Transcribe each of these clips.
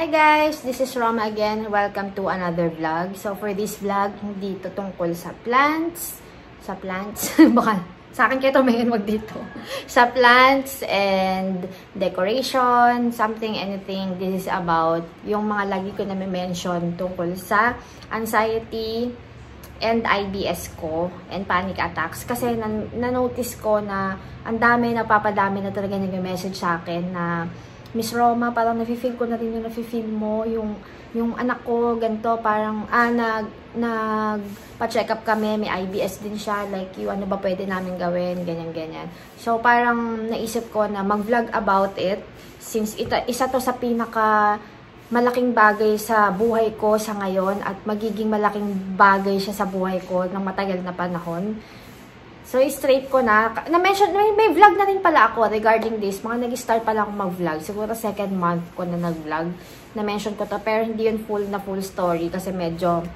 Hi guys! This is Roma again. Welcome to another vlog. So for this vlog, hindi to tungkol sa plants. Sa plants? Baka sa akin kayo tumingin wag dito. sa plants and decoration, something, anything. This is about yung mga lagi ko na mention tungkol sa anxiety and IBS ko and panic attacks. Kasi na-notice ko na ang dami, napapadami na talaga nag-message sa akin na Miss Roma, parang nafe-feel ko na rin yung nafe-feel mo, yung, yung anak ko, ganito, parang, ah, nag, nag, pa-check up kami, may IBS din siya, like, yung ano ba pwede namin gawin, ganyan, ganyan. So, parang naisip ko na mag-vlog about it, since ita, isa to sa pinaka malaking bagay sa buhay ko sa ngayon at magiging malaking bagay siya sa buhay ko ng matagal na panahon. So, straight ko na. Na-mention, may, may vlog na rin pala ako regarding this. Mga nag-start pa lang ako mag-vlog. Siguro second month ko na nag-vlog. Na-mention ko to. Pero hindi yun full na full story. Kasi medyo,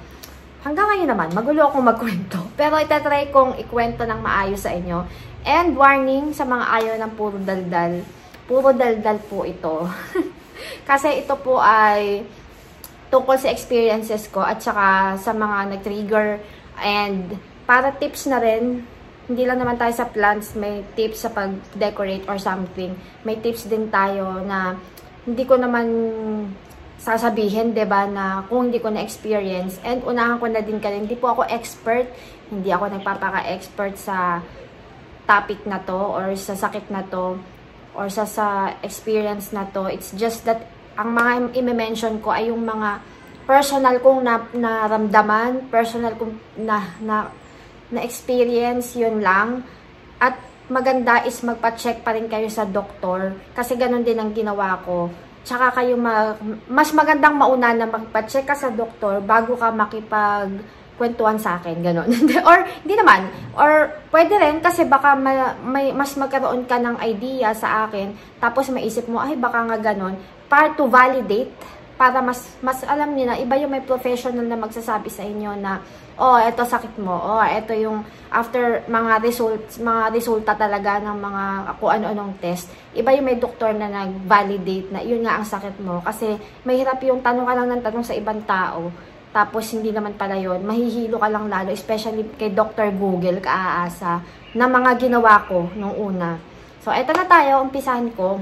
hanggang ngayon naman, magulo akong magkwento. Pero itatry kong ikwento ng maayos sa inyo. And warning sa mga ayaw ng puro daldal. Puro daldal po ito. kasi ito po ay tungkol sa experiences ko at saka sa mga nag-trigger and para tips na rin hindi lang naman tayo sa plants, may tips sa pag-decorate or something. May tips din tayo na hindi ko naman sasabihin, 'di ba, na kung hindi ko na experience and unahan ko na din kasi hindi po ako expert, hindi ako nagpapaka-expert sa topic na to or sa sakit na to or sa sa experience na to. It's just that ang mga i-mention ko ay yung mga personal kong na, naramdaman, personal kong na, na na experience, yun lang. At maganda is magpa-check pa rin kayo sa doktor. Kasi ganun din ang ginawa ko. Tsaka kayo mag, mas magandang mauna na magpa-check ka sa doktor bago ka makipag kwentuhan sa akin, ganun. or, hindi naman. Or, pwede rin kasi baka ma, may, mas magkaroon ka ng idea sa akin, tapos maisip mo, ay, baka nga ganun. Para to validate, para mas, mas alam niyo na, iba yung may professional na magsasabi sa inyo na, oh, eto sakit mo, oh, eto yung after mga results, mga resulta talaga ng mga kung ano-anong test, iba yung may doktor na nag-validate na yun nga ang sakit mo. Kasi mahirap yung tanong ka lang ng tanong sa ibang tao, tapos hindi naman pala yun, mahihilo ka lang lalo, especially kay Dr. Google, kaaasa, na mga ginawa ko nung una. So, eto na tayo, umpisahan ko.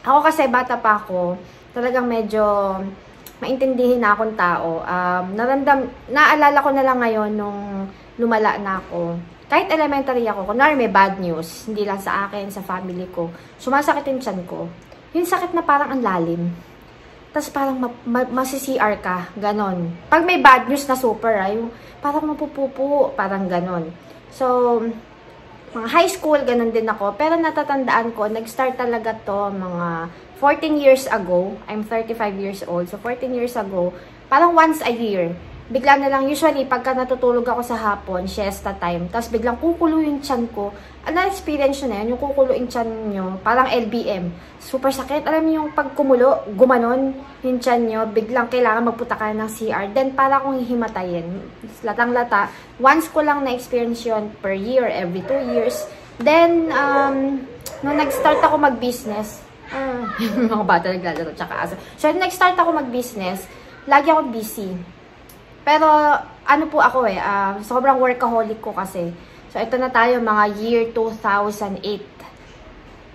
Ako kasi bata pa ako, talagang medyo maintindihin na akong tao. Um, narandam, naalala ko na lang ngayon nung lumala na ako. Kahit elementary ako, kunwari may bad news, hindi lang sa akin, sa family ko, sumasakit yung tiyan ko. Yung sakit na parang ang lalim. Tapos parang ma ma masi-CR ka, ganon. Pag may bad news na super, ay, ah, parang mapupupo, parang ganon. So, mga high school, ganun din ako. Pero natatandaan ko, nag-start talaga to mga 14 years ago. I'm 35 years old. So, 14 years ago, parang once a year, bigla na lang, usually, pagka natutulog ako sa hapon, siesta time, tapos biglang kukulo yung chan ko. Ano experience nyo na yun? Yung kukulo yung chan nyo, parang LBM. Super sakit. Alam niyo yung pag kumulo, gumanon yung chan nyo, biglang kailangan magputa ka ng CR. Then, para akong hihimatayin. Latang-lata. Once ko lang na-experience yun per year, every two years. Then, um, nung nag-start ako mag-business, uh, mga bata naglalaro, tsaka asa. So, nag-start ako mag-business, lagi ako busy pero, ano po ako eh, uh, sobrang workaholic ko kasi. So, ito na tayo, mga year 2008.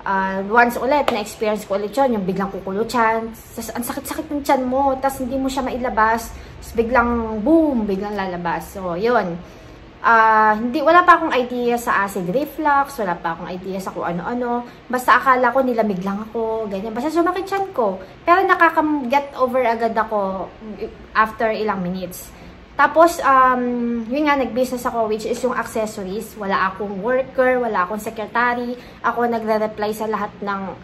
Uh, once ulit, na-experience ko ulit yun, yung biglang kukulo chan. Tapos, ang sakit-sakit ng chan mo, tapos hindi mo siya mailabas. Tapos, biglang boom, biglang lalabas. So, yun. Uh, hindi, wala pa akong idea sa acid reflux, wala pa akong idea sa kung ano-ano. Basta akala ko nilamig lang ako, ganyan. Basta sumakit chan ko. Pero nakaka-get over agad ako after ilang minutes. Tapos, um, yun nga, nag-business ako, which is yung accessories. Wala akong worker, wala akong secretary. Ako nagre-reply sa lahat ng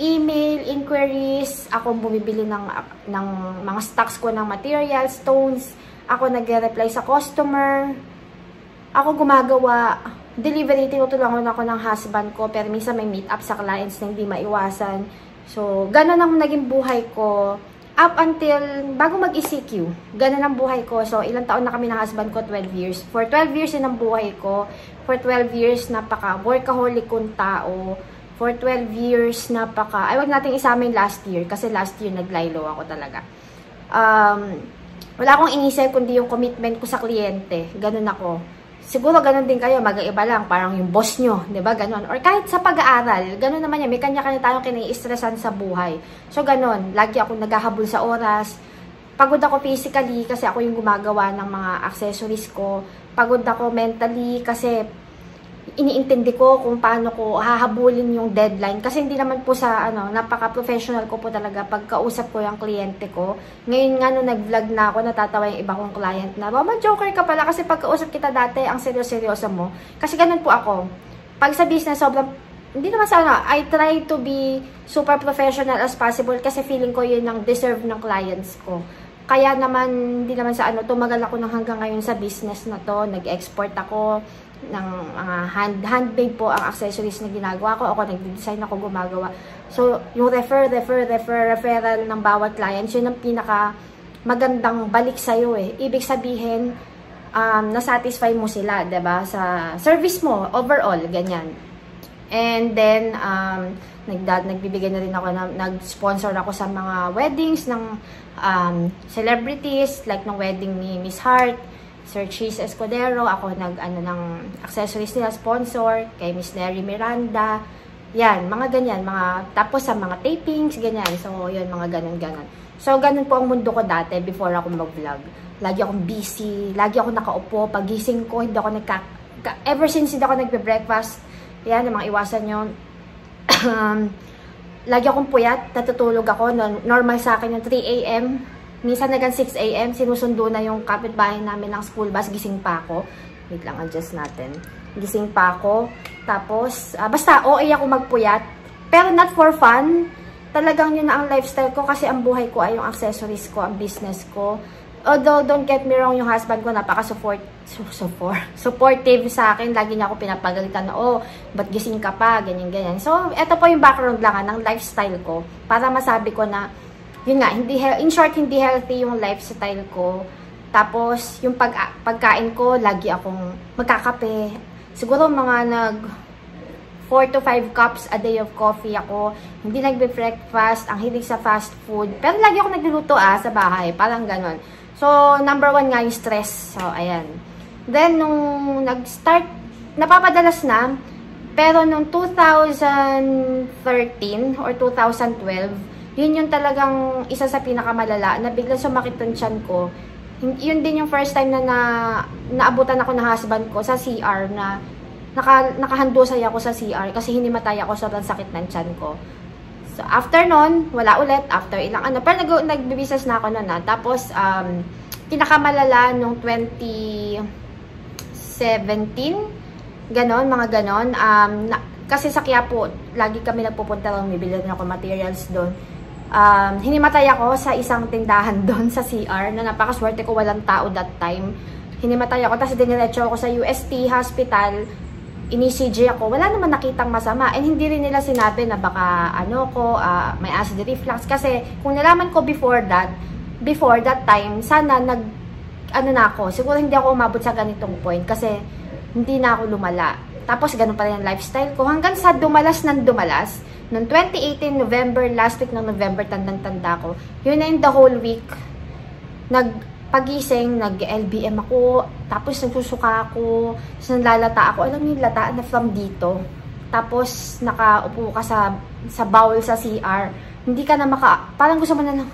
email, inquiries. Ako bumibili ng, ng mga stocks ko ng materials, stones. Ako nagre-reply sa customer. Ako gumagawa. Delivery, tinutulungan ako ng husband ko. Pero minsan may meet up sa clients na hindi maiwasan. So, ganun ang naging buhay ko up until bago mag-ECQ. Ganun ang buhay ko. So, ilang taon na kami ng husband ko? 12 years. For 12 years yun ang buhay ko. For 12 years, napaka-workaholic kong tao. For 12 years, napaka... Ay, wag natin isama yung last year. Kasi last year, naglaylo ako talaga. Um, wala akong inisip kundi yung commitment ko sa kliyente. Ganun ako. Siguro ganun din kayo, mag-iba lang. Parang yung boss nyo, di ba? Ganun. Or kahit sa pag-aaral, ganun naman yan. May kanya-kanya tayong kinai-stressan sa buhay. So, ganun. Lagi ako naghahabol sa oras. Pagod ako physically kasi ako yung gumagawa ng mga accessories ko. Pagod ako mentally kasi iniintindi ko kung paano ko hahabulin yung deadline. Kasi hindi naman po sa, ano, napaka-professional ko po talaga pagkausap ko yung kliyente ko. Ngayon nga nung nag-vlog na ako, natatawa yung iba kong client na, Mama, joker ka pala kasi pagkausap kita dati, ang seryo-seryoso mo. Kasi ganun po ako. Pag sa business, sobrang, hindi naman sana, I try to be super professional as possible kasi feeling ko yun ang deserve ng clients ko. Kaya naman, hindi naman sa ano, tumagal ako ng hanggang ngayon sa business na to. Nag-export ako, ng uh, hand, handmade po ang accessories na ginagawa ko. Ako nag-design ako gumagawa. So, yung refer, refer, refer, referral ng bawat client, yun ang pinaka magandang balik sa'yo eh. Ibig sabihin, um, na-satisfy mo sila, ba diba? Sa service mo, overall, ganyan. And then, um, nagdad, nagbibigay na rin ako, na, nag-sponsor ako sa mga weddings ng um, celebrities, like ng wedding ni Miss Hart, Sir Cheese Escudero, ako nag ano ng accessories nila sponsor kay Miss Neri Miranda. Yan, mga ganyan, mga tapos sa mga tapings, ganyan. So, yun, mga ganun-ganun. So, ganun po ang mundo ko dati before ako mag-vlog. Lagi akong busy, lagi ako nakaupo, pagising ko, hindi ako nagka... Ever since hindi ako nagbe-breakfast, yan, mga iwasan yun. lagi akong puyat, natutulog ako. Normal sa akin yung 3 a.m. Minsan nagan 6 a.m. sinusundo na yung kapitbahay namin ng school bus. Gising pa ako. Wait lang, adjust natin. Gising pa ako. Tapos, uh, basta OA ako magpuyat. Pero not for fun. Talagang yun na ang lifestyle ko kasi ang buhay ko ay yung accessories ko, ang business ko. Although, don't get me wrong, yung husband ko napaka-support, support, supportive sa akin. Lagi niya ako pinapagalitan na, oh, ba't gising ka pa, ganyan, ganyan. So, ito po yung background lang ng lifestyle ko para masabi ko na yun nga, hindi, in short, hindi healthy yung lifestyle ko. Tapos, yung pag, pagkain ko, lagi akong magkakape. Siguro mga nag 4 to 5 cups a day of coffee ako. Hindi nagbe-breakfast, ang hilig sa fast food. Pero lagi ako nagluluto ah, sa bahay. Parang ganon. So, number one nga yung stress. So, ayan. Then, nung nag-start, napapadalas na. Pero nung 2013 or 2012, yun yung talagang isa sa pinakamalala na biglang sumakit yung tiyan ko. Yun din yung first time na, na naabutan ako ng husband ko sa CR na naka, nakahandusay ako sa CR kasi hinimatay ako sa sakit ng tiyan ko. So, after nun, wala ulit. After ilang ano. Pero nag, nagbibusiness na ako nun. Ah. Tapos, um, pinakamalala nung 2017, ganon, mga ganon. Um, na, kasi sa Quiapo, lagi kami nagpupunta lang, bibili rin ako materials doon um, hinimatay ako sa isang tindahan doon sa CR na napakaswerte ko walang tao that time. Hinimatay ako, tapos diniretso ako sa UST hospital, ini-CG ako, wala naman nakitang masama. And hindi rin nila sinabi na baka ano ko, uh, may acid reflux. Kasi kung nalaman ko before that, before that time, sana nag, ano na ako, siguro hindi ako umabot sa ganitong point kasi hindi na ako lumala. Tapos ganun pa rin yung lifestyle ko. Hanggang sa dumalas ng dumalas, Noong 2018, November, last week ng November, tandang-tanda ko, yun na in the whole week, nagpagising, nag-LBM ako, tapos nagsusuka ako, tapos nalalata ako. Alam niyo, lata na from dito. Tapos, nakaupo ka sa, sa bowl sa CR. Hindi ka na maka, parang gusto mo na lang,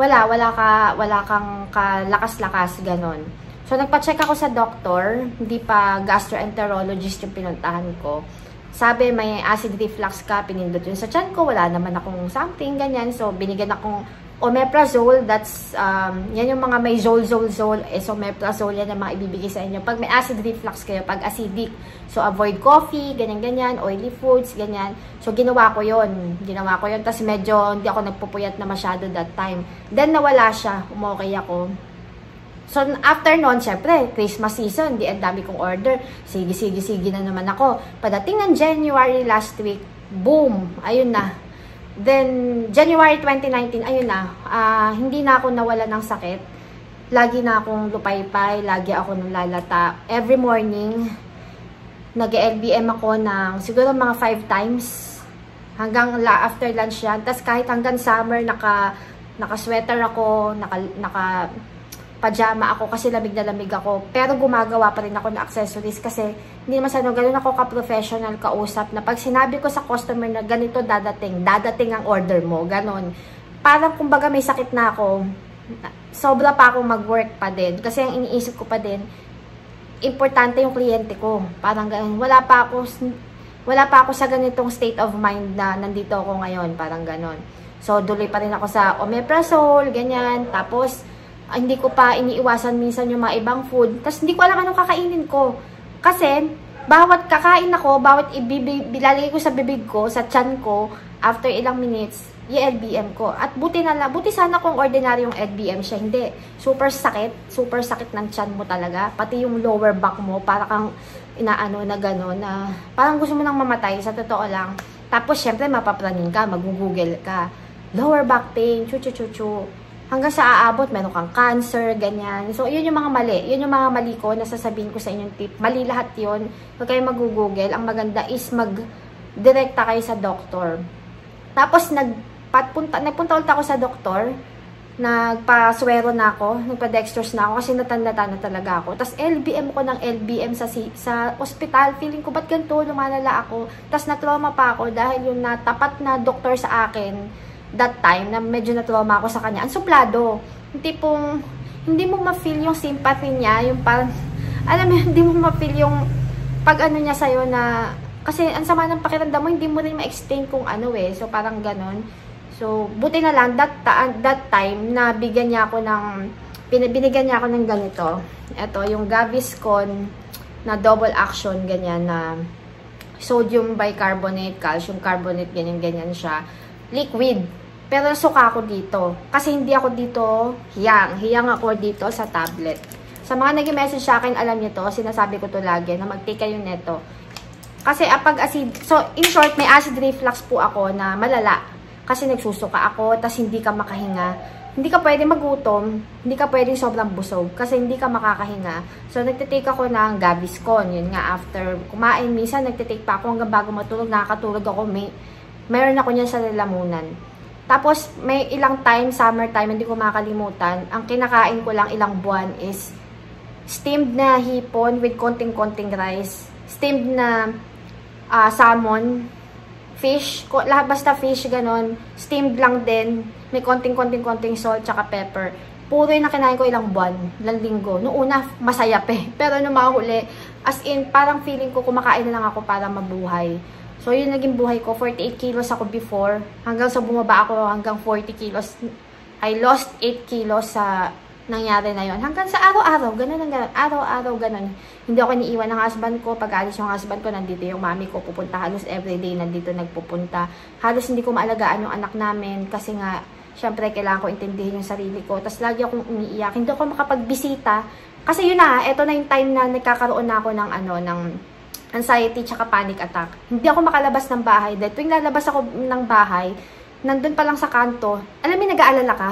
wala, wala ka, wala kang kalakas-lakas, ganon. So, nagpa-check ako sa doctor, hindi pa gastroenterologist yung pinuntahan ko. Sabi, may acid reflux ka, pinindot yun sa chan ko, wala naman akong something, ganyan. So, binigyan akong omeprazole, that's, um, yan yung mga may zol, zol, zol, eh, so omeprazole, yan ang mga ibibigay sa inyo. Pag may acid reflux kayo, pag acidic, so avoid coffee, ganyan, ganyan, oily foods, ganyan. So, ginawa ko yon Ginawa ko yon Tapos medyo hindi ako nagpupuyat na masyado that time. Then, nawala siya. Umokay ako. So, after nun, syempre, Christmas season, di ang dami kong order. Sige, sige, sige na naman ako. Padating ng January last week, boom, ayun na. Then, January 2019, ayun na. Uh, hindi na ako nawala ng sakit. Lagi na akong lupaypay, lagi ako nalalata. Every morning, nag-LBM ako ng siguro mga 5 times. Hanggang la, after lunch yan. Tapos kahit hanggang summer, naka, naka-sweater ako, naka, naka pajama ako kasi lamig na lamig ako. Pero gumagawa pa rin ako ng accessories kasi hindi naman sa ano, ganun ako ka-professional kausap na pag sinabi ko sa customer na ganito dadating, dadating ang order mo, ganun. Parang kumbaga may sakit na ako, sobra pa akong mag-work pa din. Kasi ang iniisip ko pa din, importante yung kliyente ko. Parang ganun. Wala pa ako, wala pa ako sa ganitong state of mind na nandito ako ngayon. Parang ganun. So, duloy pa rin ako sa omeprazole, ganyan. Tapos, hindi ko pa iniiwasan minsan yung mga ibang food. Tapos, hindi ko alam anong kakainin ko. Kasi, bawat kakain ako, bawat ilalagay ko sa bibig ko, sa chan ko, after ilang minutes, i-LBM ko. At buti na lang, buti sana kung ordinary yung LBM siya. Hindi. Super sakit. Super sakit ng chan mo talaga. Pati yung lower back mo, para kang inaano na gano'n, na parang gusto mo nang mamatay, sa totoo lang. Tapos, syempre, mapaplanin ka, mag-google ka lower back pain, chu-chu-chu-chu. Hanggang sa aabot, meron kang cancer, ganyan. So, yun yung mga mali. Yun yung mga mali ko na sasabihin ko sa inyong tip. Mali lahat yun. Huwag kayo mag-google. Ang maganda is mag-direkta kayo sa doktor. Tapos, nagpunta, nagpunta ulit ako sa doktor. Nagpa-swero na ako. Nagpa-dextrose na ako kasi natanda-tanda talaga ako. Tapos, LBM ko ng LBM sa, sa ospital. Feeling ko, ba't ganito? Lumalala ako. Tapos, na-trauma pa ako dahil yung natapat na doktor sa akin, that time na medyo na-trauma ako sa kanya, ang suplado. Hindi pong, hindi mo ma-feel yung sympathy niya, yung parang, alam mo, hindi mo ma-feel yung pag ano niya sa'yo na, kasi ang sama ng pakiramdam mo, hindi mo rin ma-explain kung ano eh. So, parang ganon. So, buti na lang, that, that time, na bigyan niya ako ng, binigyan niya ako ng ganito. Ito, yung Gaviscon na double action, ganyan na sodium bicarbonate, calcium carbonate, ganyan-ganyan siya. Liquid. Pero suka ako dito. Kasi hindi ako dito hiyang. Hiyang ako dito sa tablet. Sa mga nag-message sa akin, alam niyo to, sinasabi ko to lagi, na mag-take kayo neto. Kasi apag acid, so in short, may acid reflux po ako na malala. Kasi nagsusuka ako, tas hindi ka makahinga. Hindi ka pwede magutom, hindi ka pwede sobrang busog, kasi hindi ka makakahinga. So, nagtitake ako ng Gaviscon. Yun nga, after kumain, minsan nagtitake pa ako hanggang bago matulog, nakakatulog ako, may, meron ako niyan sa lalamunan. Tapos, may ilang time, summer time, hindi ko makalimutan. Ang kinakain ko lang ilang buwan is steamed na hipon with konting-konting rice. Steamed na uh, salmon, fish, lahat basta fish, ganon. Steamed lang din. May konting-konting-konting salt, tsaka pepper. Puro yung nakinain ko ilang buwan, ilang linggo. Noong una, masaya pa eh. Pero nung mahuli, as in, parang feeling ko kumakain na lang ako para mabuhay. So, yun naging buhay ko. 48 kilos ako before. Hanggang sa bumaba ako hanggang 40 kilos. I lost 8 kilos sa nangyari na yon Hanggang sa araw-araw, ganun ang ganun. Araw-araw, ganun. Hindi ako iniiwan ng husband ko. Pag alis yung husband ko, nandito yung mami ko. Pupunta halos everyday, nandito nagpupunta. Halos hindi ko maalagaan yung anak namin kasi nga, syempre, kailangan ko intindihin yung sarili ko. Tapos lagi akong umiiyak. Hindi ako makapagbisita. Kasi yun na, ito na yung time na nagkakaroon na ako ng ano, ng anxiety tsaka panic attack. Hindi ako makalabas ng bahay. Dahil tuwing lalabas ako ng bahay, nandun pa lang sa kanto, alam mo, nag-aalala ka,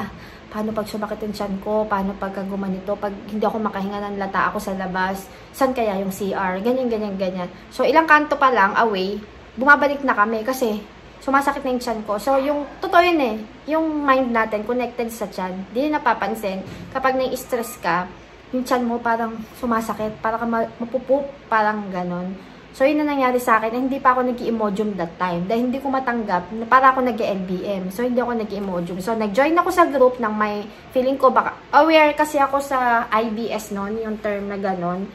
paano pag sumakit yung tiyan ko, paano pag gumanito, pag hindi ako makahinga ng lata ako sa labas, saan kaya yung CR, ganyan, ganyan, ganyan. So, ilang kanto pa lang away, bumabalik na kami kasi sumasakit na yung tiyan ko. So, yung, totoo yun eh, yung mind natin connected sa tiyan, di napapansin, kapag nai-stress ka, yung tiyan mo parang sumasakit, parang mapupup, parang ganon. So, yun na nangyari sa akin. Hindi pa ako nag emojum that time. Dahil hindi ko matanggap para ako nag lbm So, hindi ako nag emojum So, nag-join ako sa group ng may feeling ko baka aware kasi ako sa IBS noon, yung term na ganon.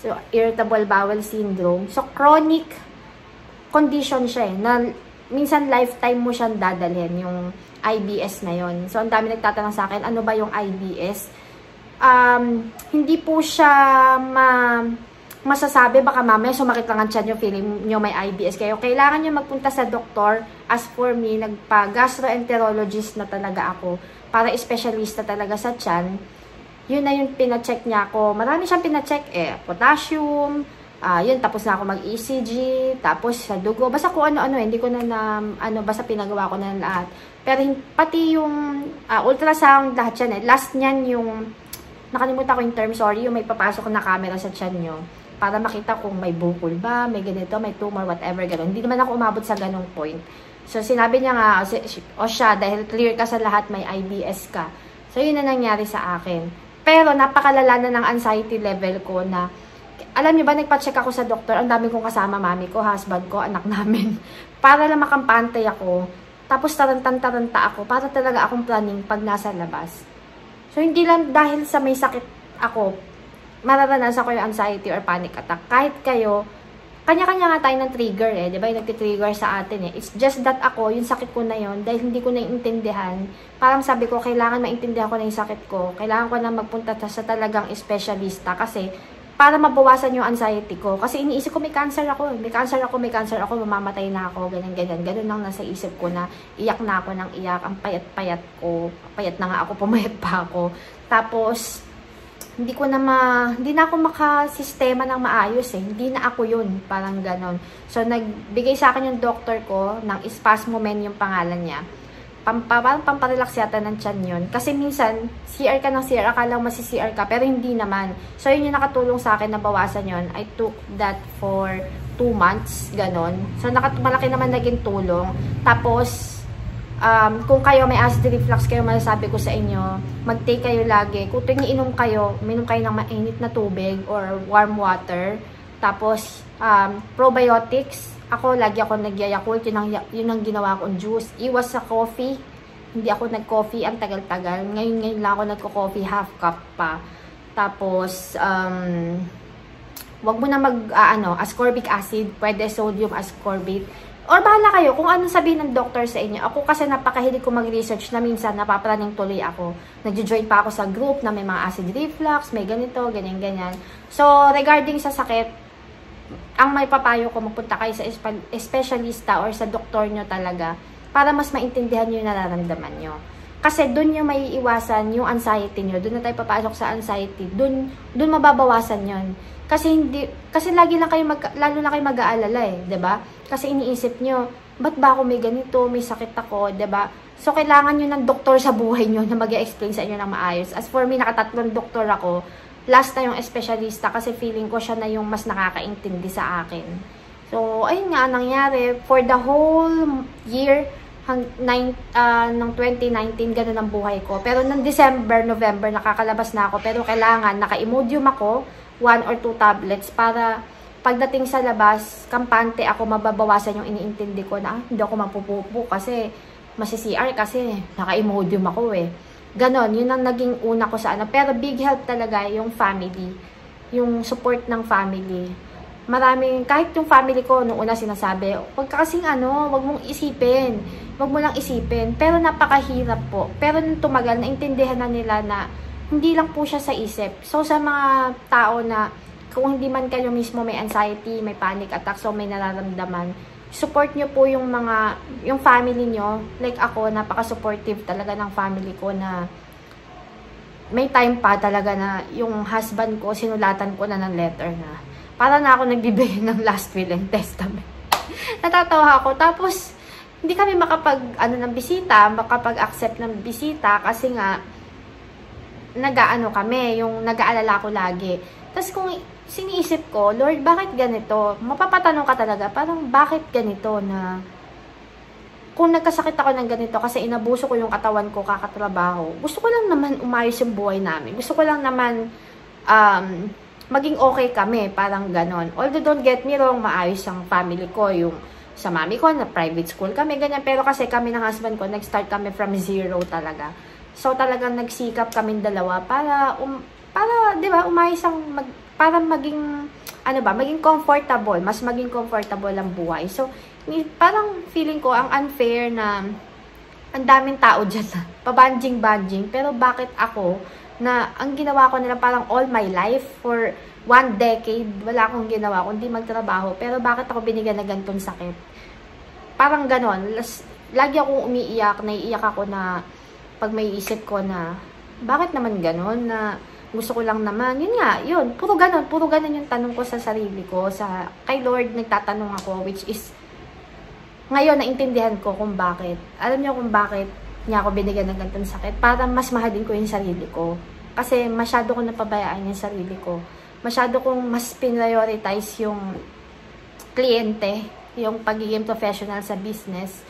So, irritable bowel syndrome. So, chronic condition siya eh. Na minsan lifetime mo siyang dadalhin, yung IBS na yon So, ang dami nagtatanong sa akin, ano ba yung IBS? Um, hindi po siya ma masasabi, baka mamaya sumakit lang ang tiyan yung feeling nyo may IBS kayo. Kailangan nyo magpunta sa doktor. As for me, nagpa-gastroenterologist na talaga ako para specialista talaga sa tiyan. Yun na yung pina-check niya ako. Marami siyang pina-check eh. Potassium, uh, yun, tapos na ako mag-ECG, tapos sa dugo. Basta kung ano-ano, hindi ko na, na ano, basta pinagawa ko na lahat. Pero pati yung uh, ultrasound, lahat yan eh. Last niyan yung, nakalimutan ko yung term, sorry, yung may papasok na camera sa tiyan nyo para makita kung may bukol ba, may ganito, may tumor, whatever, gano'n. Hindi naman ako umabot sa ganong point. So, sinabi niya nga, o siya, dahil clear ka sa lahat, may IBS ka. So, yun na nangyari sa akin. Pero, napakalala na ng anxiety level ko na, alam niyo ba, nagpa-check ako sa doktor, ang dami kong kasama, mami ko, husband ko, anak namin. Para lang makampante ako. Tapos, tarantan-taranta ako, para talaga akong planning pag nasa labas. So, hindi lang dahil sa may sakit ako, mararanasan ko yung anxiety or panic attack. Kahit kayo, kanya-kanya nga tayo ng trigger eh, di ba? Yung nagtitrigger sa atin eh. It's just that ako, yung sakit ko na yon dahil hindi ko naiintindihan, parang sabi ko, kailangan maintindihan ko na yung sakit ko. Kailangan ko na magpunta sa talagang espesyalista kasi para mabawasan yung anxiety ko. Kasi iniisip ko, may cancer ako. May cancer ako, may cancer ako, mamamatay na ako, ganyan, ganyan. Ganun lang nasa isip ko na iyak na ako ng iyak. Ang payat-payat ko. Payat na nga ako, pumayat pa ako. Tapos, hindi ko na ma, hindi na ako makasistema ng maayos eh. Hindi na ako yun. Parang ganon. So, nagbigay sa akin yung doctor ko ng Spasmomen yung pangalan niya. Pampa, parang pamparelax yata ng tiyan yun. Kasi minsan, CR ka ng CR, akala mo masi-CR ka, pero hindi naman. So, yun yung nakatulong sa akin na bawasan yun. I took that for 2 months, ganon. So, nakat malaki naman naging tulong. Tapos, um, kung kayo may acid reflux kayo, masasabi ko sa inyo, mag-take kayo lagi. Kung tuwing iinom kayo, minom kayo ng mainit na tubig or warm water. Tapos, um, probiotics. Ako, lagi ako nag-yakult. Yun ang, yun ang ginawa kong juice. Iwas sa coffee. Hindi ako nag-coffee ang tagal-tagal. Ngayon, ngayon lang ako nagko-coffee, half cup pa. Tapos, um, wag mo na mag, uh, ano, ascorbic acid. Pwede sodium ascorbate Or bahala kayo kung ano sabihin ng doctor sa inyo. Ako kasi napakahilig ko mag-research na minsan napapraning tuloy ako. Nagjo-join pa ako sa group na may mga acid reflux, may ganito, ganyan-ganyan. So, regarding sa sakit, ang may papayo ko, magpunta kayo sa specialista or sa doktor nyo talaga para mas maintindihan nyo yung nararamdaman nyo. Kasi doon nyo may iwasan yung anxiety nyo. Doon na tayo papasok sa anxiety. Doon, doon mababawasan yon Kasi hindi, kasi lagi lang kayo mag, lalo na kayo mag-aalala eh, 'di ba? Kasi iniisip nyo, ba't ba ako may ganito, may sakit ako, ba diba? So, kailangan nyo ng doktor sa buhay nyo na mag explain sa inyo ng maayos. As for me, nakatatlong doktor ako. Last na yung espesyalista kasi feeling ko siya na yung mas nakakaintindi sa akin. So, ayun nga, nangyari. For the whole year, hang, nine, uh, ng 2019, ganun ang buhay ko. Pero ng December, November, nakakalabas na ako. Pero kailangan, naka-imodium ako, one or two tablets para pagdating sa labas, kampante ako, mababawasan yung iniintindi ko na ah, hindi ako mapupupo kasi masi-CR kasi naka-imodium ako eh. Ganon, yun ang naging una ko sa ano. Pero big help talaga yung family. Yung support ng family. Maraming, kahit yung family ko, nung una sinasabi, wag ka kasing ano, wag mong isipin. Wag mo lang isipin. Pero napakahirap po. Pero nung tumagal, naintindihan na nila na hindi lang po siya sa isip. So, sa mga tao na kung hindi man kayo mismo may anxiety, may panic attack, so may nararamdaman, support nyo po yung mga, yung family nyo. Like ako, napaka-supportive talaga ng family ko na may time pa talaga na yung husband ko, sinulatan ko na ng letter na para na ako nagbibigay ng last will and testament. Natatawa ako. Tapos, hindi kami makapag, ano, ng bisita, makapag-accept ng bisita kasi nga, nag-aano kami, yung nag-aalala ko lagi. Tapos kung siniisip ko, Lord, bakit ganito? Mapapatanong ka talaga, parang bakit ganito na kung nagkasakit ako ng ganito kasi inabuso ko yung katawan ko kakatrabaho, gusto ko lang naman umayos yung buhay namin. Gusto ko lang naman um, maging okay kami, parang ganon. Although don't get me wrong, maayos ang family ko, yung sa mami ko, na private school kami, ganyan. Pero kasi kami ng husband ko, nag-start kami from zero talaga. So talagang nagsikap kami dalawa para um, para 'di ba umayos ang mag, para maging ano ba, maging comfortable, mas maging comfortable ang buhay. So, parang feeling ko ang unfair na ang daming tao dyan na pabanjing-banjing. Pero bakit ako na ang ginawa ko nila parang all my life for one decade, wala akong ginawa kundi magtrabaho. Pero bakit ako binigyan ng ganitong sakit? Parang ganon. Lagi akong umiiyak, naiiyak ako na pag may isip ko na bakit naman ganon na gusto ko lang naman, yun nga, yun, puro ganun, puro ganun yung tanong ko sa sarili ko, sa, kay Lord, nagtatanong ako, which is, ngayon, naintindihan ko kung bakit. Alam niyo kung bakit niya ako binigyan ng ganitong sakit, para mas mahalin ko yung sarili ko. Kasi masyado ko napabayaan yung sarili ko. Masyado kong mas prioritize yung kliyente, yung pagiging professional sa business,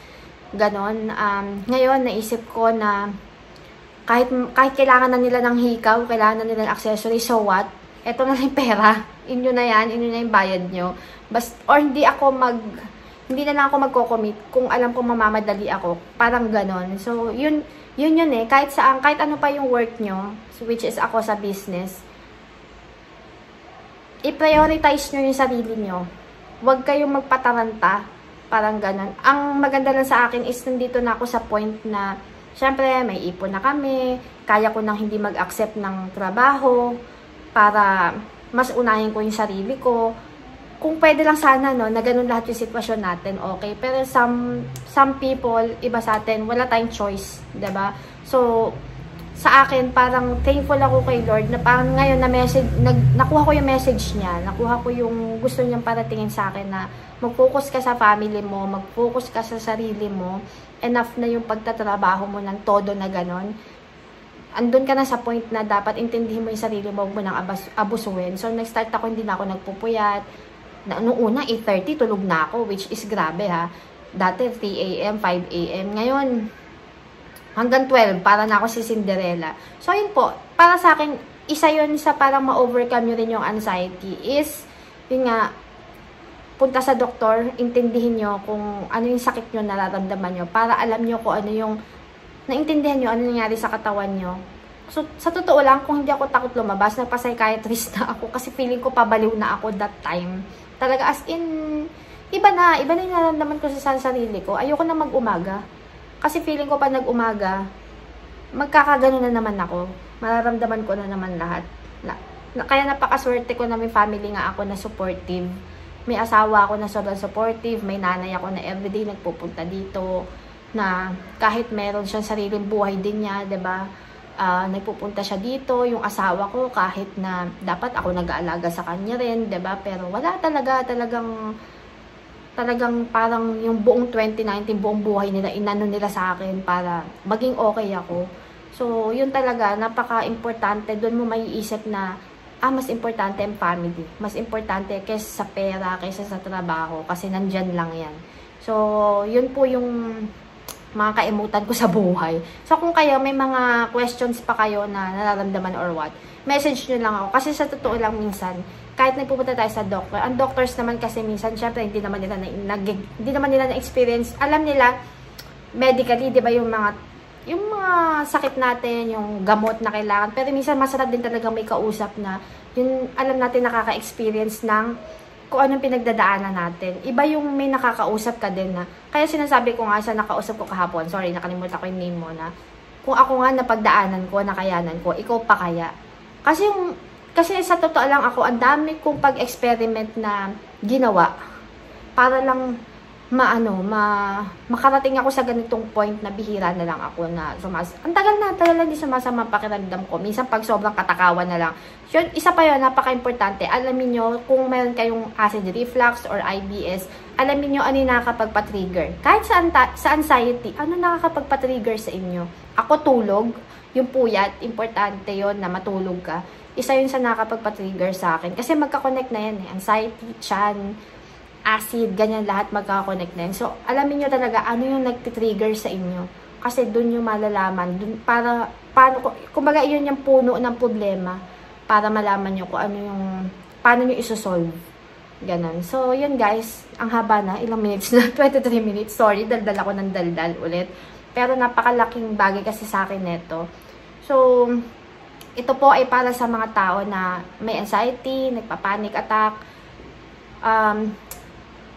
Ganon. Um, ngayon, naisip ko na kahit, kahit kailangan na nila ng hikaw, kailangan na nila ng accessory, so what? Ito na yung pera. Inyo na yan, inyo na yung bayad nyo. Bas, or hindi ako mag, hindi na lang ako magko-commit kung alam kong mamamadali ako. Parang ganon. So, yun, yun yun eh. Kahit saan, kahit ano pa yung work nyo, which is ako sa business, i-prioritize nyo yung sarili nyo. Huwag kayong magpataranta. Parang ganon. Ang maganda lang sa akin is nandito na ako sa point na syempre may ipon na kami, kaya ko nang hindi mag-accept ng trabaho para mas unahin ko yung sarili ko. Kung pwede lang sana no, na ganun lahat yung sitwasyon natin, okay. Pero some some people, iba sa atin, wala tayong choice, 'di ba? So sa akin, parang thankful ako kay Lord na parang ngayon na message, nag, nakuha ko yung message niya, nakuha ko yung gusto niyang paratingin sa akin na mag-focus ka sa family mo, mag-focus ka sa sarili mo, enough na yung pagtatrabaho mo ng todo na ganon. Andun ka na sa point na dapat intindihin mo yung sarili mo, huwag mo nang abas, abusuin. So, nag-start ako, hindi na ako nagpupuyat. Na, noong una, 8.30, tulog na ako, which is grabe ha. Dati, 3 a.m., 5 a.m. Ngayon, hanggang 12 para na ako si Cinderella. So, yun po. Para sa akin, isa yun sa parang ma-overcome nyo rin yung anxiety is, yun nga, punta sa doktor, intindihin nyo kung ano yung sakit nyo nararamdaman nyo para alam nyo kung ano yung naintindihan nyo, ano nangyari sa katawan nyo. So, sa totoo lang, kung hindi ako takot lumabas, nagpa-psychiatrist na ako kasi feeling ko pabaliw na ako that time. Talaga as in, iba na, iba na yung nararamdaman ko sa sarili ko. Ayoko na mag-umaga. Kasi feeling ko pa nag-umaga, magkakagano na naman ako. Mararamdaman ko na naman lahat. Na, na, kaya napakaswerte ko na may family nga ako na supportive. May asawa ako na sobrang supportive. May nanay ako na everyday nagpupunta dito. Na kahit meron siyang sariling buhay din niya, ba diba? Uh, nagpupunta siya dito. Yung asawa ko, kahit na dapat ako nag-aalaga sa kanya rin, ba diba? Pero wala talaga, talagang talagang parang yung buong 2019, buong buhay nila, inano nila sa akin para maging okay ako. So, yun talaga, napaka-importante. Doon mo maiisip na, ah, mas importante ang family. Mas importante kaysa sa pera, kaysa sa trabaho. Kasi nandyan lang yan. So, yun po yung mga kaimutan ko sa buhay. So, kung kayo may mga questions pa kayo na nararamdaman or what, message nyo lang ako. Kasi sa totoo lang minsan, kahit nagpupunta tayo sa doctor, ang doctors naman kasi minsan, syempre, hindi naman nila na, nag, hindi naman nila na-experience. Alam nila, medically, di ba, yung mga, yung mga sakit natin, yung gamot na kailangan. Pero minsan, masarap din talaga may kausap na, yung alam natin nakaka-experience ng kung anong pinagdadaanan natin. Iba yung may nakakausap ka din na, kaya sinasabi ko nga sa nakausap ko kahapon, sorry, nakalimutan ko yung name mo na, kung ako nga napagdaanan ko, nakayanan ko, ikaw pa kaya. Kasi yung kasi sa totoo lang ako, ang dami kong pag-experiment na ginawa para lang maano, ma makarating ako sa ganitong point na bihira na lang ako na sumas. Ang tagal na, tagal lang di sumasama pakiramdam ko. Minsan pag sobrang katakawan na lang. Yun, isa pa yun, napaka-importante. Alamin nyo kung meron kayong acid reflux or IBS, alamin nyo ano yung nakakapagpa-trigger. Kahit sa, sa anxiety, ano nakakapagpa-trigger sa inyo? Ako tulog, yung puyat, importante yon na matulog ka isa yun sa nakapagpa-trigger sa akin. Kasi magka-connect na yan eh. Anxiety, chan, acid, ganyan lahat magka-connect na yan. So, alamin nyo talaga ano yung nagtitrigger sa inyo. Kasi dun yung malalaman. Dun, para, paano, kumbaga yun yung puno ng problema para malaman nyo kung ano yung, paano nyo isosolve. Ganon. So, yun guys. Ang haba na. Ilang minutes na? 23 minutes. Sorry, daldal ako ng daldal ulit. Pero napakalaking bagay kasi sa akin neto. So, ito po ay para sa mga tao na may anxiety, nagpa-panic attack. Um,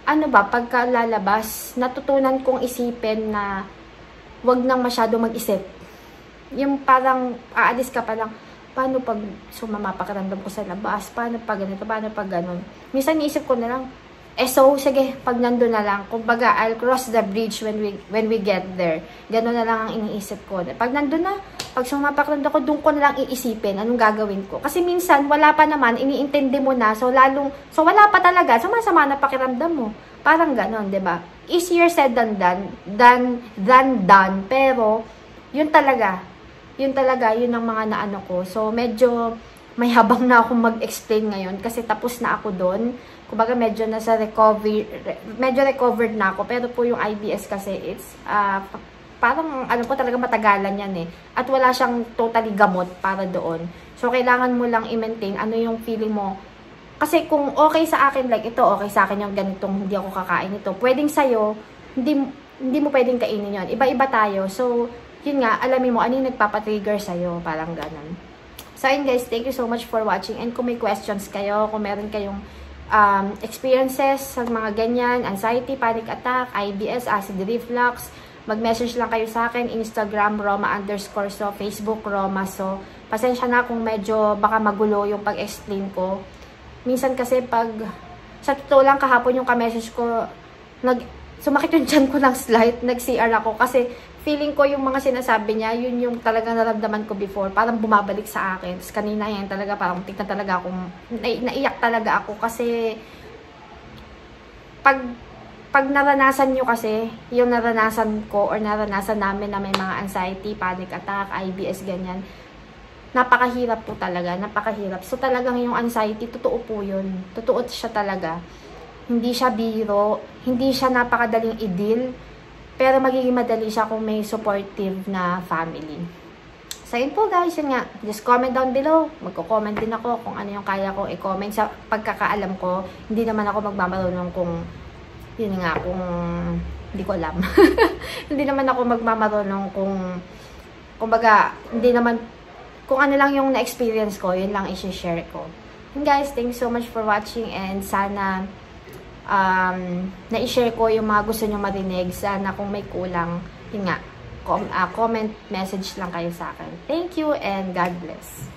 ano ba, pagka lalabas, natutunan kong isipin na wag nang masyado mag-isip. Yung parang aalis ka pa lang, paano pag sumama pakiramdam ko sa labas, paano pag ganito, paano pag ganun. Minsan niisip ko na lang, eh so, sige, pag nandun na lang, kumbaga, I'll cross the bridge when we, when we get there. Ganun na lang ang iniisip ko. Pag nandun na, pag sumapakiramdam ko, doon ko na lang iisipin anong gagawin ko. Kasi minsan, wala pa naman, iniintindi mo na, so lalong, so wala pa talaga, sumasama na pakiramdam mo. Parang ganun, ba diba? Easier said than done, than, than done, pero, yun talaga, yun talaga, yun ang mga naano ko. So, medyo, may habang na akong mag-explain ngayon kasi tapos na ako doon. Kumbaga medyo nasa recovery, medyo recovered na ako. Pero po yung IBS kasi, it's, uh, parang, ano po, talaga matagalan yan eh. At wala siyang totally gamot para doon. So, kailangan mo lang i-maintain ano yung feeling mo. Kasi kung okay sa akin, like ito, okay sa akin yung ganitong hindi ako kakain ito. Pwedeng sa'yo, hindi, hindi mo pwedeng kainin yon Iba-iba tayo. So, yun nga, alamin mo ano yung nagpapatrigger sa'yo. Parang ganun. So, guys, thank you so much for watching. And kung may questions kayo, kung meron kayong um, experiences sa mga ganyan, anxiety, panic attack, IBS, acid reflux, mag-message lang kayo sa akin, Instagram, Roma underscore so, Facebook, Roma so. Pasensya na kung medyo baka magulo yung pag-explain ko. Minsan kasi pag, sa totoo lang kahapon yung ka-message ko, nag, sumakit yung dyan ko ng slight, nag-CR ako kasi feeling ko yung mga sinasabi niya, yun yung talagang naramdaman ko before. Parang bumabalik sa akin. Tapos kanina yan talaga, parang tignan talaga akong, na, naiyak talaga ako kasi pag pag naranasan nyo kasi, yung naranasan ko or naranasan namin na may mga anxiety, panic attack, IBS, ganyan, napakahirap po talaga, napakahirap. So talagang yung anxiety, totoo po yun. Totoo siya talaga. Hindi siya biro, hindi siya napakadaling i-deal pero magiging madali siya kung may supportive na family. So, po guys, yun nga. Just comment down below. Magko-comment din ako kung ano yung kaya ko i-comment sa pagkakaalam ko. Hindi naman ako magmamarunong kung, yun nga, kung hindi ko alam. hindi naman ako magmamarunong kung, kumbaga, hindi naman, kung ano lang yung na-experience ko, yun lang i-share ko. And guys, thanks so much for watching and sana um, na-share ko yung mga gusto nyo marinig. Sana kung may kulang, yun nga, com uh, comment message lang kayo sa akin. Thank you and God bless.